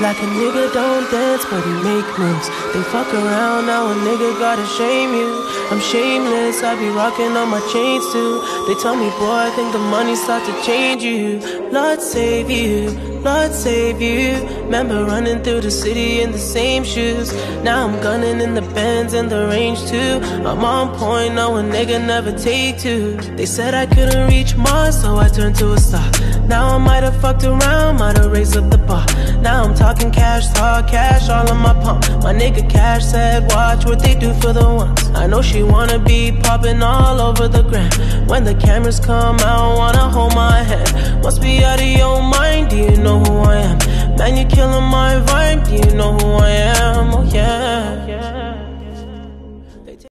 Like a nigga don't dance, but he make moves. They fuck around, now a nigga gotta shame you. I'm shameless, I be rocking on my chains too. They tell me, boy, I think the money start to change you. Lord save you, Lord save you. Remember running through the city in the same shoes. Now I'm gunning in the Benz and the range too. I'm on point, now a nigga never take two. They said I couldn't reach Mars, so I turned to a star. Now I might have fucked around, might have raised up the bar. Now I'm talking cash, talk cash, all on my pump. My nigga Cash said, watch what they do for the ones. I know she wanna be popping all over the gram. When the cameras come out, wanna hold my hand. Must be out of your mind, do you know who I am? Man, you killing my vibe, do you know who I am?